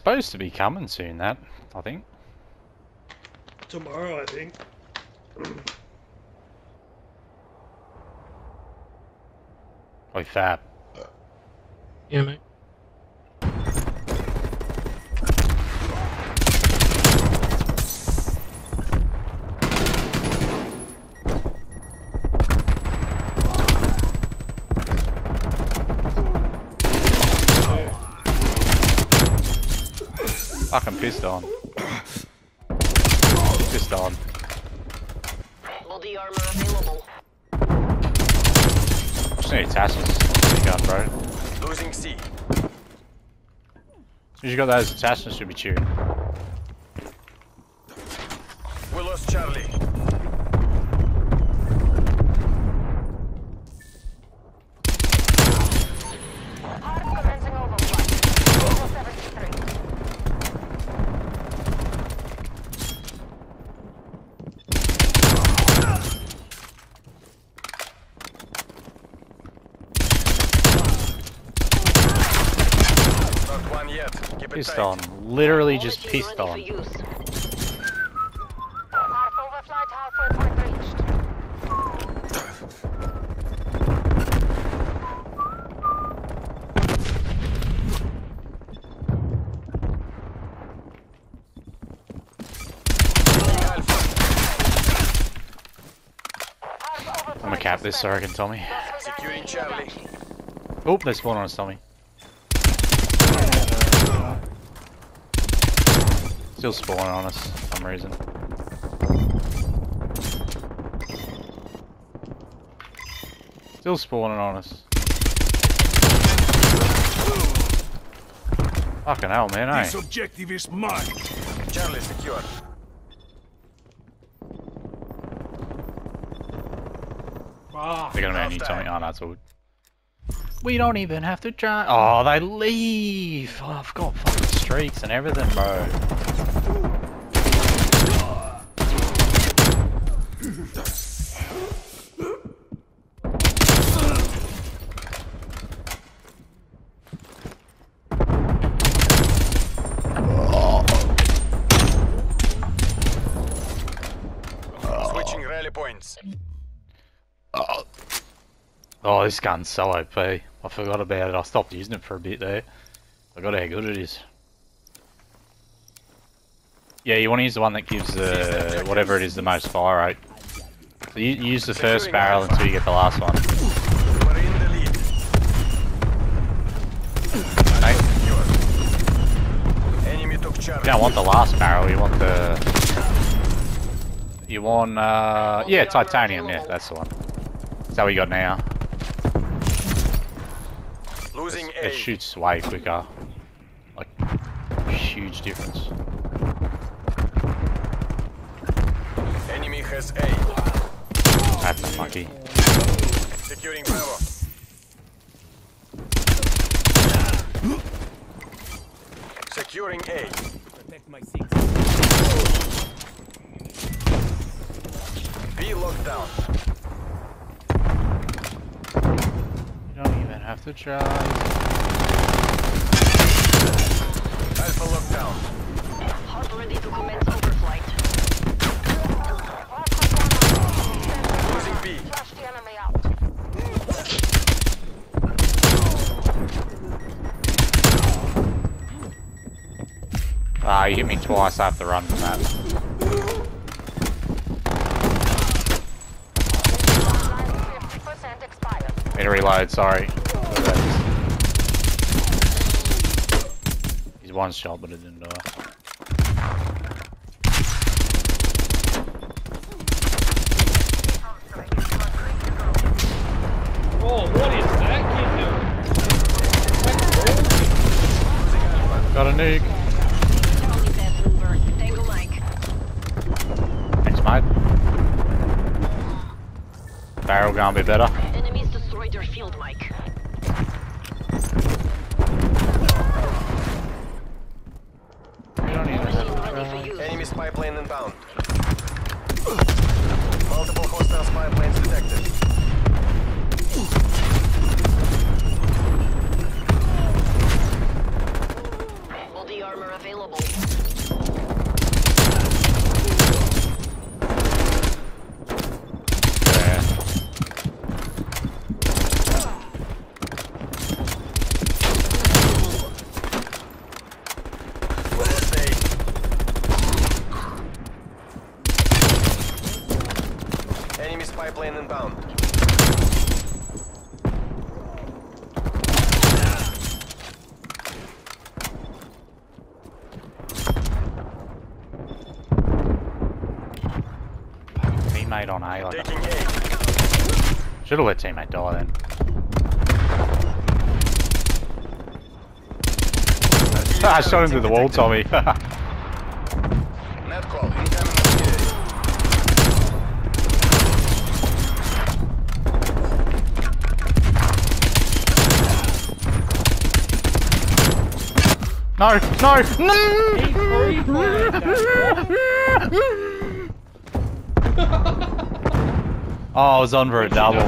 supposed to be coming soon, that, I think. Tomorrow, I think. Oh, fab. Yeah, mate. Fucking pissed on. Pissed on. Body armor available. Just need attachments to the gun, bro. Losing C. As you got those attachments, should be tuned. We lost Charlie. Hard commencing overflight. Almost 73. Not one yet. Keep it Pissed on. Literally just pissed on. for use. Hard overflight halfway point reached. Hard I'm gonna cap this, sorry, can Tommy. Securing Charlie. Oh, they spawned on us, Tommy. Still spawning on us for some reason. Still spawning on us. Fucking hell, man, eh? This objective is mine. Charlie secure. Ah, They're gonna man you, Tommy. Oh, that's all. We don't even have to try. Oh, they leave. Oh, I've got fucking streaks and everything, bro. Oh, this gun's so OP. I forgot about it. I stopped using it for a bit there. I forgot how good it is. Yeah, you want to use the one that gives the whatever it is the most fire rate. So you, you use the first barrel until you get the last one. You don't want the last barrel. You want the. You want uh yeah titanium. Yeah, that's the one. That's how we got now. Losing A. It shoots way quicker. Like huge difference. Enemy has A. That's unlucky. Securing Bravo. Securing A. B locked down. Have to try. Alpha locked down. Hard ready to commence overflight. Losing B. Flash the enemy out. Ah, you hit me twice. I have to run from that. 50% Need to reload. Sorry. He's one shot, but it didn't die. Oh, what is that kid doing? Got a nuke. Only fast mover. Tango Mike. Thanks, mate. Barrel gonna be better. Enemies destroyed your field, mic. We don't even Machine have ready for use. Enemy spy plane inbound. Multiple hostile spy planes detected. Body Body armor available. Yeah. We'll stay. Spy plane inbound. Teammate on A. Like Taking A. Should have let teammate die then. I shot him through the wall, Tommy. Net call. Incoming A. no, no, no! He free fired that. Oh, I was on for a double.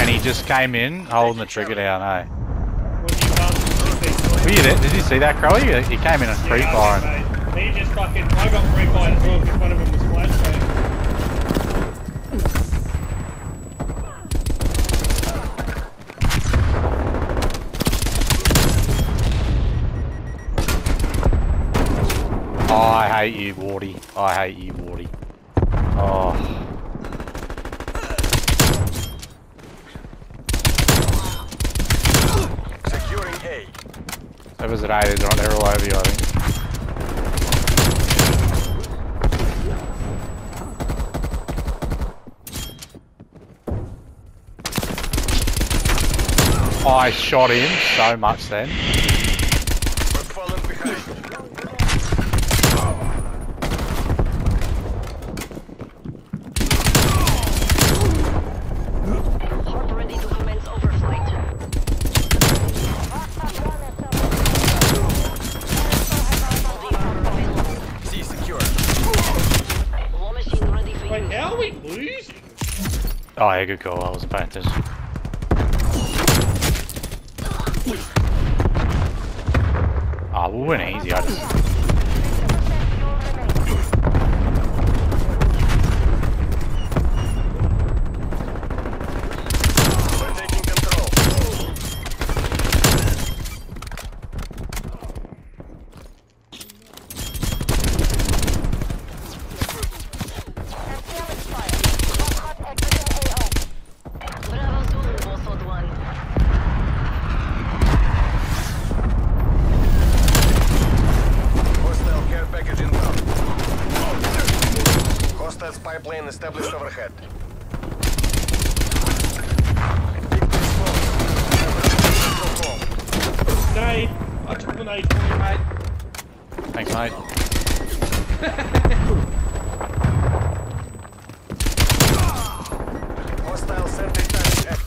And he just came in holding the trigger down, eh? When you can't see Were you there? Did you see that, Crowy? He came in and free mate. He just fucking. I got free hate you, Wardy. I hate you, Wardy. Oh. Securing A. Whoever's at A, they're, they're all over you, I think. I shot him so much then. Oh, yeah, good call. I wasn't paying attention. Ah, we'll win easy. I just... We're taking control. Bravo Zulu, Bossod 1. Hostile care package inbound. Hostile spy plane established overhead. Victory close. Control. Nade. I took the nade for you, mate. Thanks, mate. Hostile sentry tank active.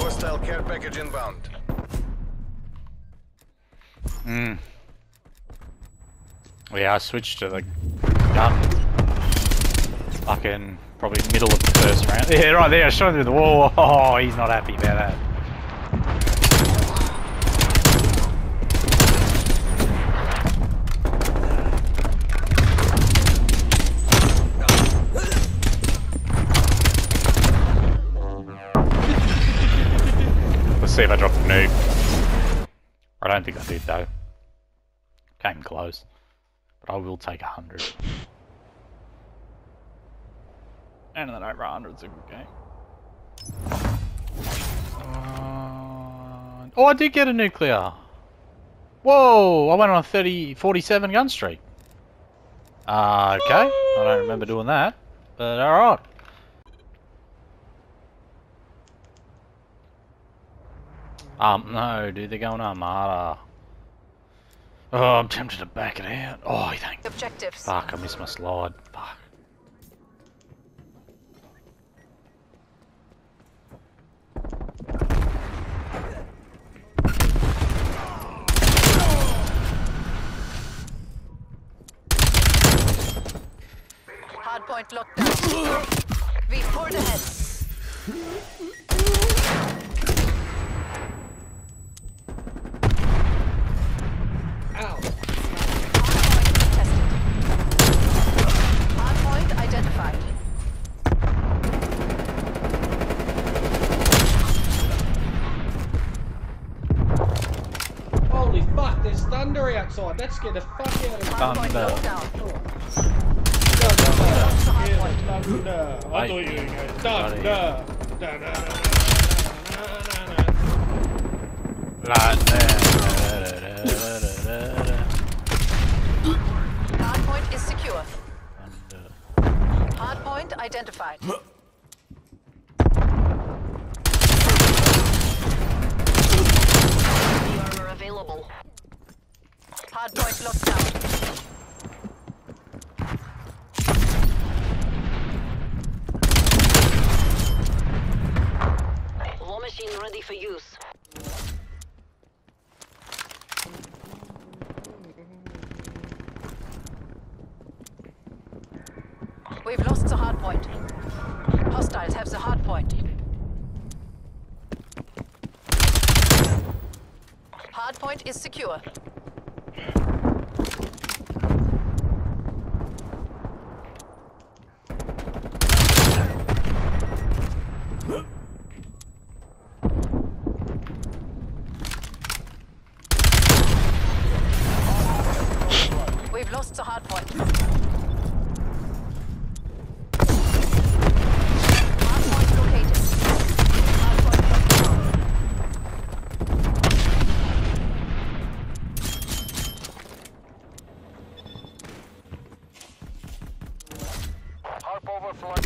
Hostile care package inbound. Mm. Yeah, I switched to the gun. Fucking probably middle of the first round. Yeah, right there. I shot him through the wall. Oh, he's not happy about that. Let's see if I drop a nuke. I don't think I did though. Came close. But I will take a hundred. And then over a hundred's a good game. Uh, oh, I did get a nuclear. Whoa! I went on a 30, 47 gun streak. Uh, okay. I don't remember doing that. But alright. Um, no, dude, they're going Armada. Oh, I'm tempted to back it out. Oh, thank Objectives. Fuck, I missed my slide. Fuck. Hardpoint locked down. V poured ahead. Ow. Hardpoint contested. Hardpoint identified. Holy fuck, there's thunder outside. That scared the fuck out of me. Hardpoint Thunder. locked down. Thunder. Hardpoint. Yeah, thunder. I Right. thought you were going Outta thunder. here. Da, secure. Thunder. Hardpoint identified. Armor available. Hardpoint locked down. War machine ready for use. We've lost the hard point. Hostiles have the hard point. Hard point is secure. We've lost the hardpoint. Hardpoint located. Hardpoint locked down. Harp overflight.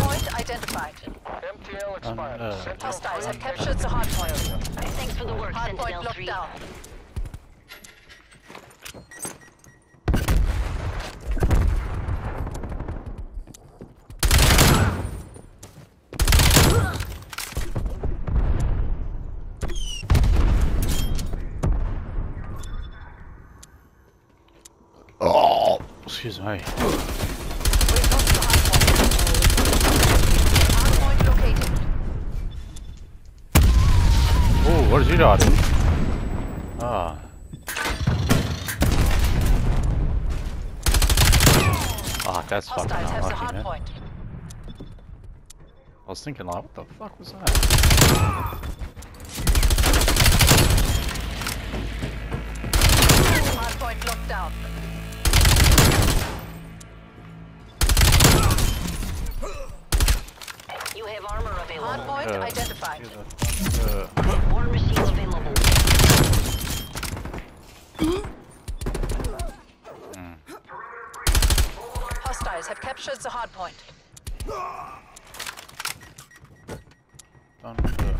Point identified. MTL expired. Uh, Sentinel Hostiles have three captured the hardpoint. Thanks for the work, Hardpoint Sentinel locked 3. down. Oh, excuse me. We've lost the hardpoint. Hardpoint located. Oh, what did you do? Ah. Ah, that's fucking Hostiles have unlucky, man. hardpoint. I was thinking like, what the fuck was that? Hardpoint locked down. Uh, identified. Uh, War machine available. Hostiles have captured the hardpoint. thunder.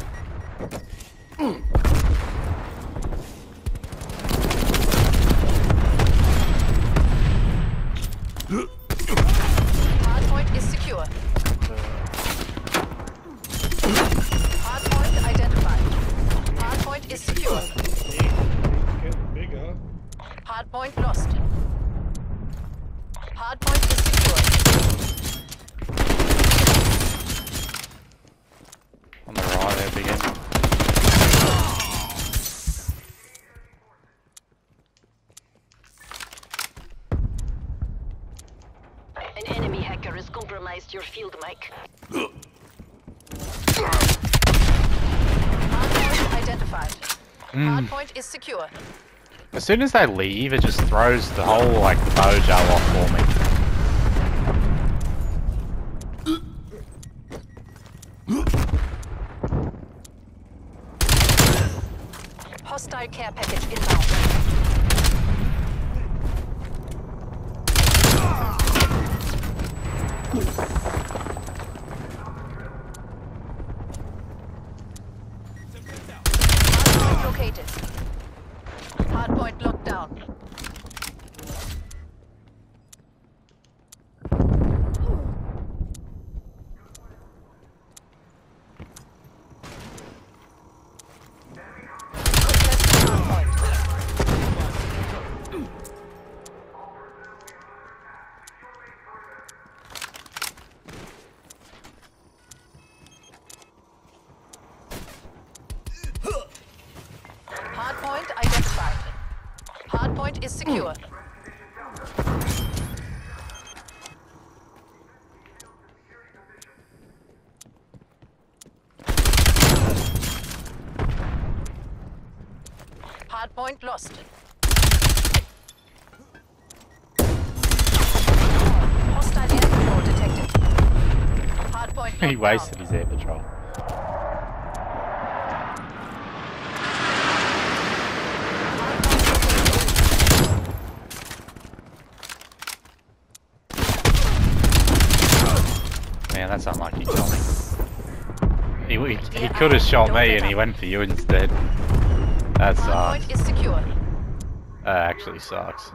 Hardpoint is secure. Hardpoint identified. Hardpoint is secure. Getting bigger. Hardpoint lost. Hardpoint is secure. On the right there, big end. An enemy hacker has compromised your field mic. Hardpoint identified. Hardpoint is secure. As soon as they leave, it just throws the whole like mojo off for me. Hostile care package inbound. Located. Hardpoint locked down. Hardpoint lost. Hostile air patrol detected. Hardpoint he wasted his air patrol. Man, that's unlucky, Tommy. He, he, he could have shot me and he went for you instead. That sucks. Hardpoint is secure. That actually sucks.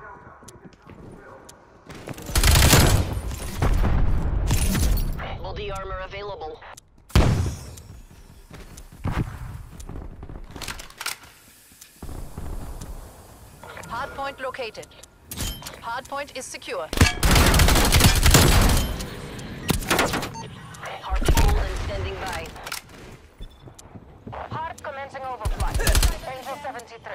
Body armor available. Hardpoint located. Hardpoint is secure. Hard cold and standing by. Hard commencing overflight. Angel 73.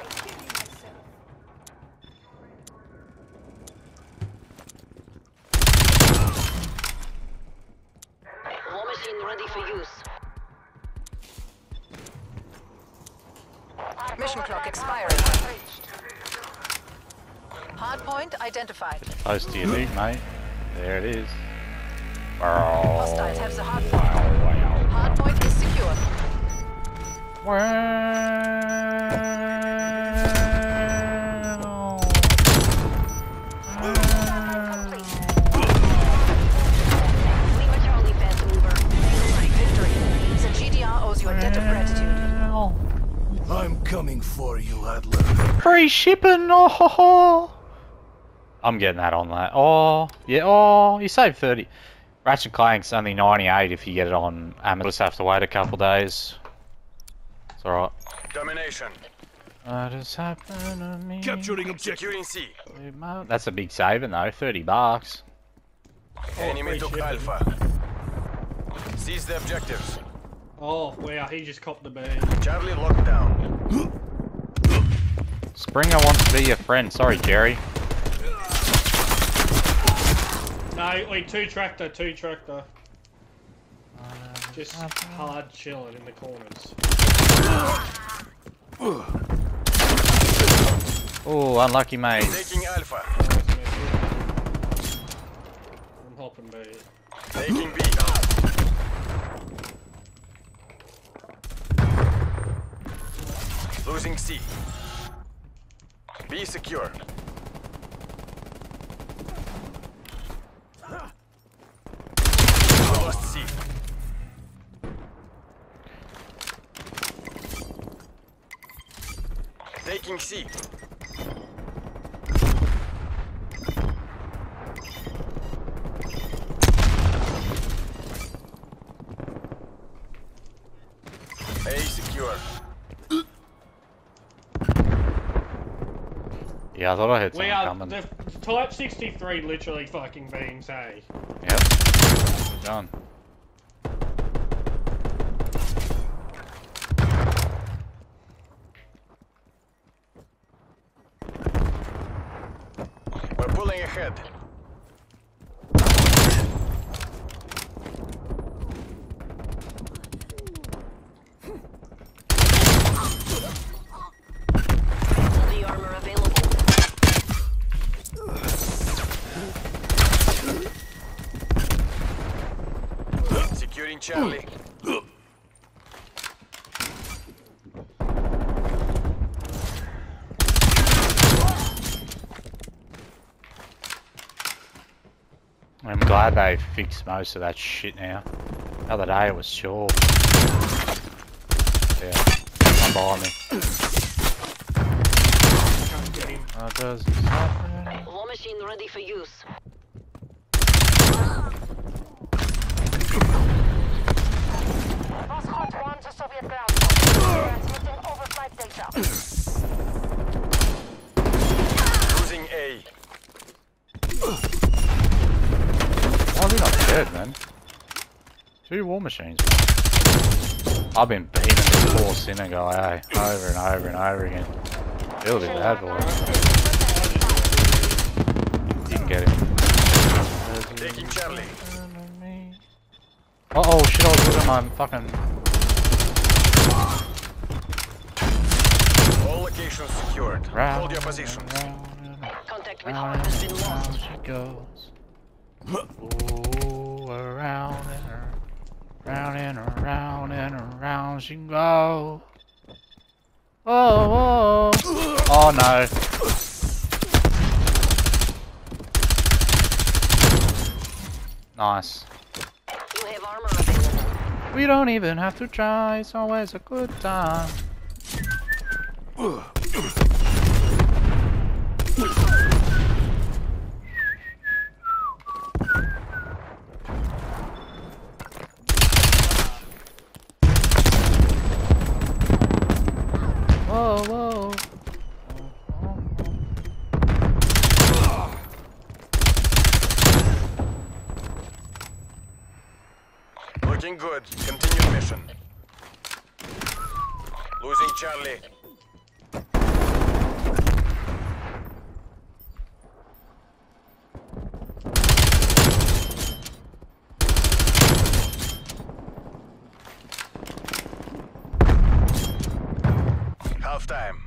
War machine ready for use. Mission clock expiring. Hardpoint identified. Close to your loot, mate. There it is. Oh. Hostiles have the hardpoint. Hardpoint is secure. Wow. Coming for you, Adler. Free shipping! Oh, ho, ho. I'm getting that on that. Oh, yeah. Oh, you save 30. Ratchet Clank's only 98 if you get it on Amazon. Just have to wait a couple days. It's alright. Domination. What happening to me? Capturing objective. C. That's a big saving though, 30 bucks. Enemy free took. Alpha. Seize the objectives. Oh, wow, he just copped the bean. Charlie locked down. Springer wants to be your friend. Sorry, Jerry. No, wait, two tractor, two tractor. Just hard chilling in the corners. Oh, unlucky mate. Taking Alpha. I'm hopping B. Taking B. Losing C. B secure. C. Taking C. A secure. Yeah, I thought I heard We are coming. the Type 63 literally fucking beams, hey. Yep. We're done. We're pulling ahead. Body armor available. Securing Charlie. I'm glad they fixed most of that shit now. The other day it was sure. Yeah. Come behind me. Can't get him. What does happen? War machine ready for use. Boss Hot 1 to Soviet ground. Transmitting overflight data. Losing A. Why are we not dead, man? Two war machines. I've been beating this poor sinner guy, eh? Over and over and over again. Feel the bad boy. Didn't get him. Taking Charlie. Uh oh, shit, I was looking at my fucking. All locations secured. Round Hold your and positions. round and Contact with round hard has been lost. round goes. Ooh, around and around, and around and around she goes. Oh, oh, oh no. Nice. You have armor. We don't even have to try, it's always a good time. Whoa, whoa. Looking good. Continue mission. Losing Charlie. Half time.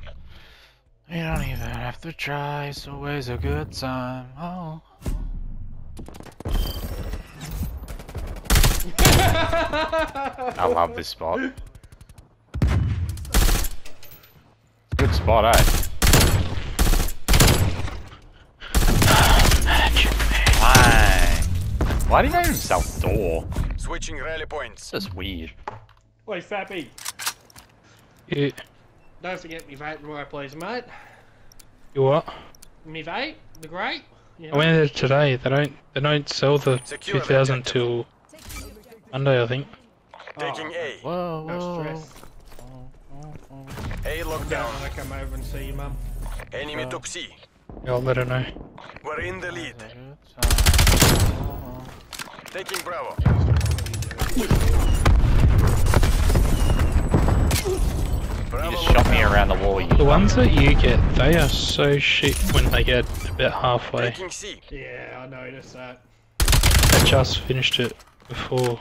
You don't even have to try, it's always a good time. Oh. I love this spot. Good spot, eh? Why? Why do you name himself Door? Switching rally points. That's just weird. Wait, Fappy. You, Don't forget me vape tomorrow, please, mate. you what? Me vape, the great. You I went there today. They don't. They don't sell the Secure 2000 objective. till Monday, I think. Taking oh. A. Whoa, No whoa. stress. A Down lockdown. when I come over and see you, mum. Enemy took C. Yeah, I'll let her know. We're in the lead. Taking Bravo. You just shot me around the wall, you The ones that you get, they are so shit when they get about halfway. Taking C. Yeah, I noticed that. I just finished it before.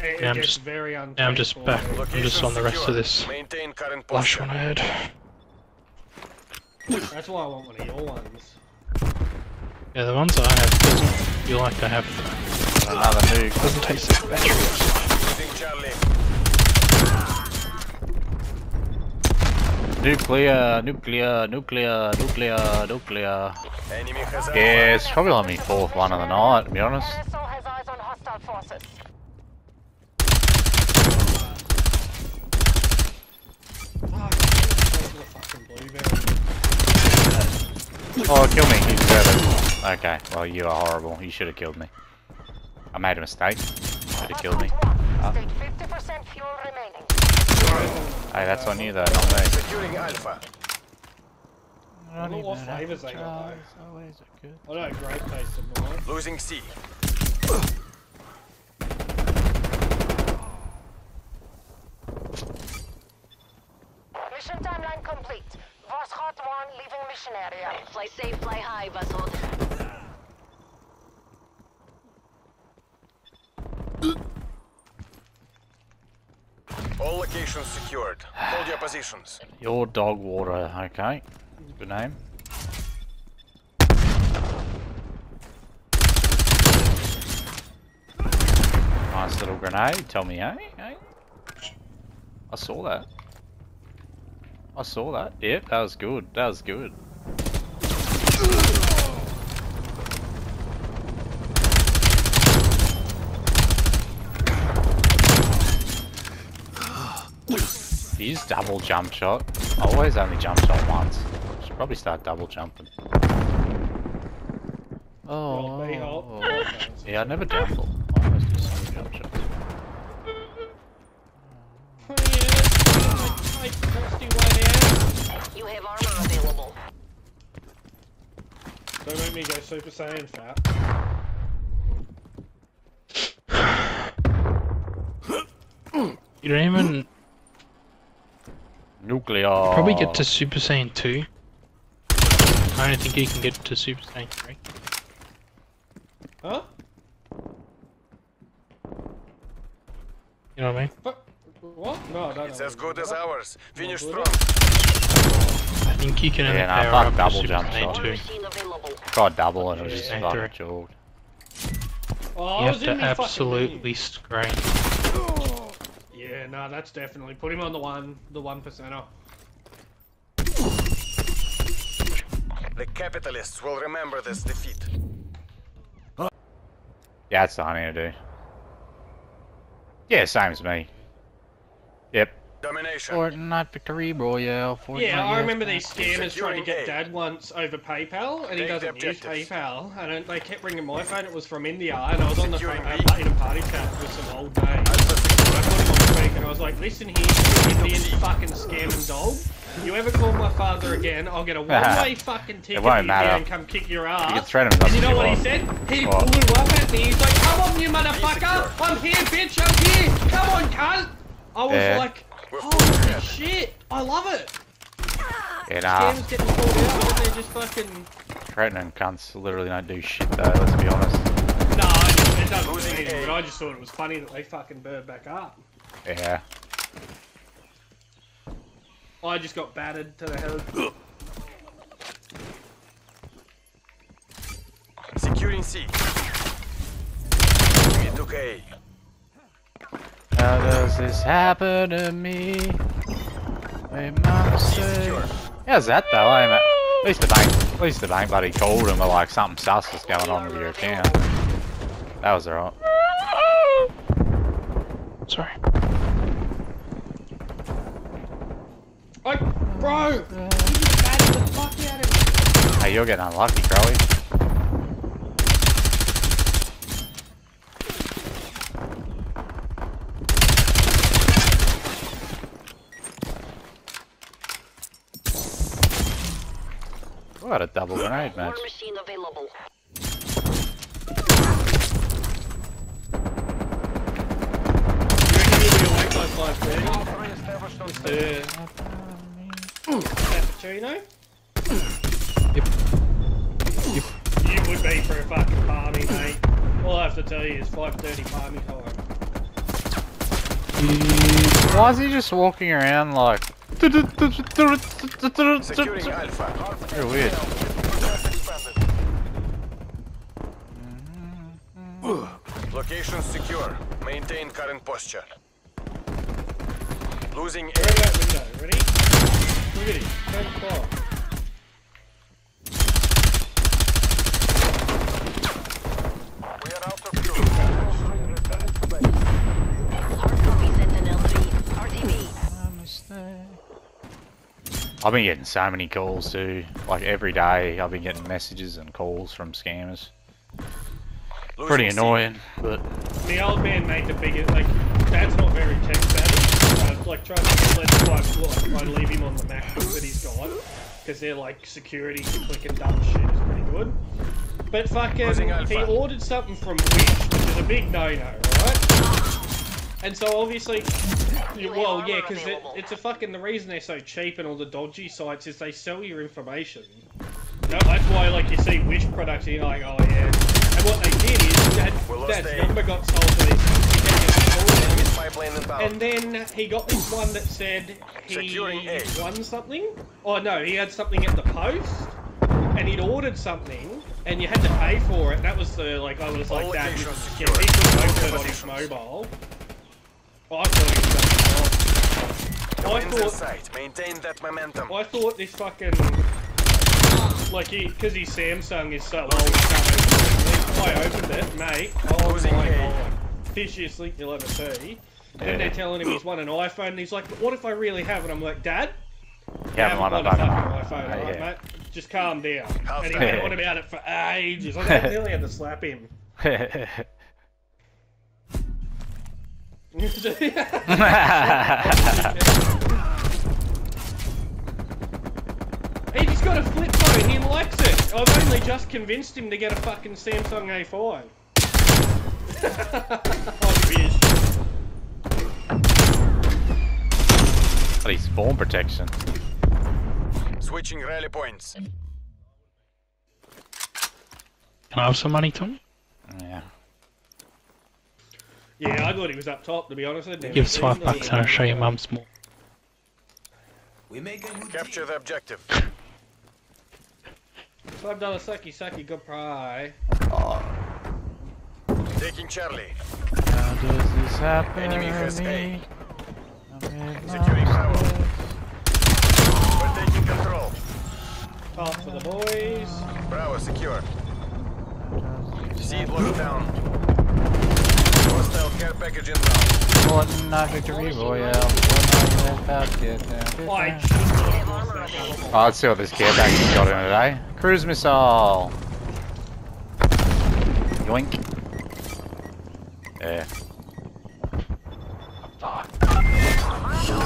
It, it Yeah, I'm just- very. Now I'm just back. I'm just on the rest secure. of this Maintain current blush on I had. That's why I want one of your ones. Yeah, the ones I have doesn't feel like I have. Another nuke. Doesn't taste like batteries. Losing Charlie. Nuclear, nuclear, nuclear, nuclear, nuclear. Enemy has Yeah, it's probably on me fourth one of the night, to be honest. NSO has eyes on hostile forces. Oh, the fucking blueberry. Oh, kill me, he's dead. Okay, well, you are horrible. You should have killed me. I made a mistake. Should have killed me. One. Ah. Hey, that's on you though, not me. Securing Alpha. I wonder what flavours they got though. I know grape tasted more. Losing C. Mission timeline complete. Voss Hot 1 leaving mission area. Fly safe, fly high, Vasod. Secured. Hold your positions. Your dog water, okay. Good name. Nice little grenade, tell me, eh? eh? I saw that. I saw that. Yep, that was good. That was good. He's double jump shot. I always only jump shot once. Should probably start double jumping. Oh, Well, they all- oh, oh. yeah, I never double. I always do single jump shots. You have armor available. Don't make me go Super Saiyan fat. You don't even Nuclear. probably get to Super Saiyan 2. I don't think you can get to Super Saiyan 3. Huh? You know what I mean? But, what? No, I don't It's know as what good as ours. Finish Well, strong. think you can only Yeah, nah, power fuck up double Super jump Saiyan shot. 2. Tried double and it was just fucking jawed. Oh, You have to absolutely scream. Thing. Yeah, no, that's definitely put him on the one, the one percenter. The capitalists will remember this defeat. Yeah, that's the honey to do. Yeah, same as me. Yep. Domination. Fortnite victory royale. Fortnite Yeah, I remember man. these scammers trying to get Securing Dad once over PayPal, and he Take the doesn't use. PayPal. And they kept ringing my phone. It was from India, and I was on the phone Securing in a party chat with some old mate. I put him on speak, and I was like, "Listen here, you Indian fucking scamming dog. If you ever call my father again? I'll get a one-way fucking ticket won't matter. and come kick your ass." You can threaten him. And you know what he said? He What? blew up at me. He's like, "Come on, you motherfucker! I'm here, bitch! I'm here! Come on, cunt!" I was Yeah. like, We're "Holy shit! I love it!" Yeah, nah. Scammers getting called out, and they're just fucking. Threatening cunts literally don't do shit though, let's be honest. No, it doesn't Losing mean anything, but I just thought it was funny that they fucking bird back up. Yeah. I just got battered to the head. Securing C. We took A. How does this happen to me? My mom say. secure. How's that though? I mean, at least the bank, at least the bank buddy called him with like something sus was going on with your account. That was alright. Sorry. Like, bro! You just battered the fuck out of me. Hey, you're getting unlucky, Crowley. What a double grenade War machine available. You reckon you'll be awake by 5.30? Mr. Cappuccino? Yep. You would be for a fucking party, mate. All I have to tell you is 5.30 party time. Why is he just walking around like? Securing Alpha. Very weird. Location secure. Maintain current posture. Losing Throw A. that window, ready? Look at him, turn the clock. We are out of fuel. Hard copy Sentinel 3. RTB. I've been getting so many calls too. Like every day, I've been getting messages and calls from scammers. Pretty annoying, but The old man made the biggest, like, that's not very tech savvy. Like, trying to let quite like, I leave him on the MacBook that he's got. Because they're like security for clicking dumb shit is pretty good. But fucking, um, Losing Alpha. he ordered something from Wish, which is a big no-no, right? And so obviously, well, yeah, because it, it's a fucking, the reason they're so cheap and all the dodgy sites is they sell your information. No, that's why, like, you see Wish products and you're like, oh yeah. And what they did is, Dad, We lost Dad's A. Eh? number got sold to this. And then he got this one that said he won something. Oh no, he had something at the post, and he'd ordered something, and you had to pay for it. That was the like I was All like, that. yeah, he took it on his mobile. I thought, I thought, Maintain that momentum. I thought this fucking like he, because his Samsung is so old. I opened it, mate. Oh my god. Viciously 11 30. And they're telling him he's won an iPhone, and he's like, what if I really have? And I'm like, Dad, you haven't won a fucking iPhone, right, yeah. mate? Just calm down. And he went on about it for ages. I nearly had to slap him. he just got a flip phone, he likes it. I've only just convinced him to get a fucking Samsung A5. oh, Bloody spawn protection. Switching rally points. Can I have some money, Tom? Yeah. Yeah, I thought he was up top. To be honest, I'd never Give us seen five bucks and I'll show you mum's more. We make Capture the objective. So I've done a sucky sucky good pry. Taking Charlie. How does this happen Enemy has to A. Securing mistakes. We're control. Top for the boys. Bravo secure. Down. Hostile care package inbound. Like, Oh, let's see what this care package got in it, eh? Cruise missile. Yoink. Yeah.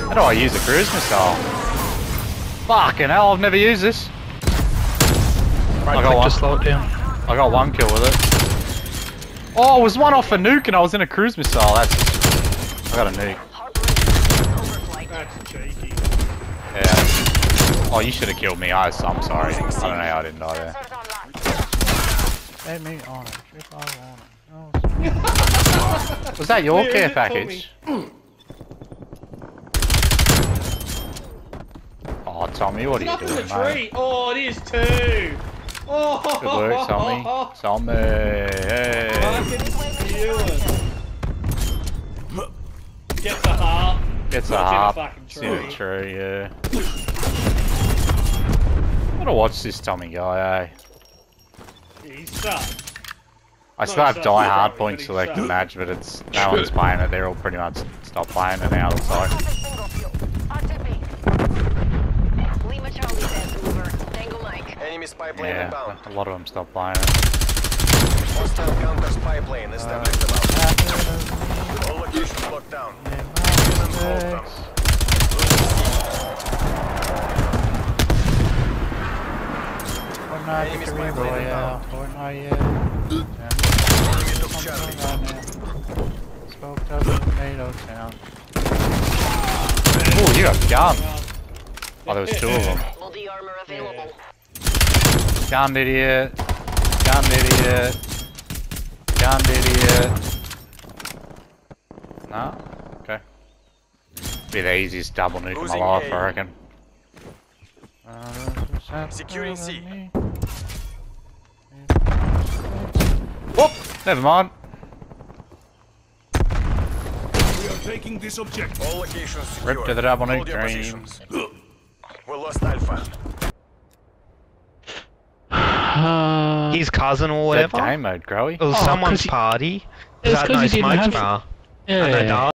How do I use a cruise missile? Fucking hell, I've never used this. Right I got one. to slow it down. I got one kill with it. Oh, it was one off a nuke and I was in a cruise missile. That's. I got a nuke. That's cheeky. Yeah. Oh, you should have killed me. I, I'm sorry. I don't know how I didn't die there. Sensors on lock. Let me on a trip I wanna. Was that your care package? Tommy, what are you up the doing, mate? tree. Oh, it is two. Oh, Good work, Tommy. Tommy, hey. Gets a heart. Gets a It's in a harp. fucking It's in a tree. tree, yeah. Gotta watch this Tommy guy, eh? He's sucked. I No, still have Die Hard point he's selected match, but it's no one's playing it. They're all pretty much stopped playing it now. Looks like. Enemy spy plane Yeah, inbound. a lot of them stopped playing. Hostile counter spy plane established above. All locations locked down. Hold them. Fortnite Enemy spy plane royale. Fortnite, yeah. Enemy took Charlie. Smoked up tomato town. Oh, you got a gun. Oh, there was two of them. Multi armor available. Gun idiot. Gun idiot. Gun idiot. No? Okay. Be the easiest double nuke of my life, A. I reckon. Securing C. Whoop! Never mind. We are taking this objective. All locations secure. Rip to the double nuke Hold your dream. We lost Alpha. Uh, his cousin or whatever. game mode, Growy. It was Oh, someone's 'cause he- party. It's Had 'cause no he didn't smokes have- bar. And Yeah. died.